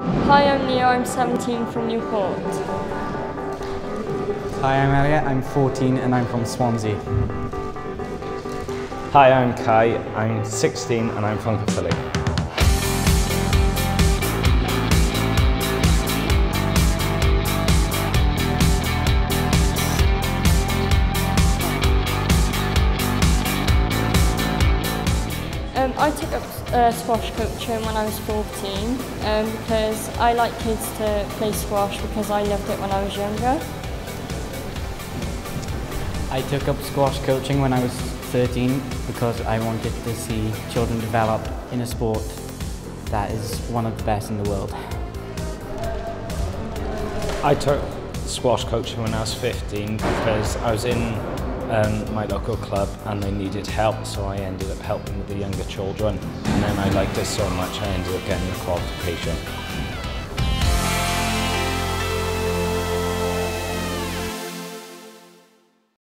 Hi, I'm Leo, I'm 17 from Newport. Hi, I'm Elliott, I'm 14 and I'm from Swansea. Hi, I'm Cai, I'm 16 and I'm from Caerphilly. I took up uh, squash coaching when I was 14 um, because I like kids to play squash because I loved it when I was younger. I took up squash coaching when I was 13 because I wanted to see children develop in a sport that is one of the best in the world. I took squash coaching when I was 15 because I was in um, my local club and they needed help so I ended up helping with the younger children and then I liked it so much I ended up getting the qualification.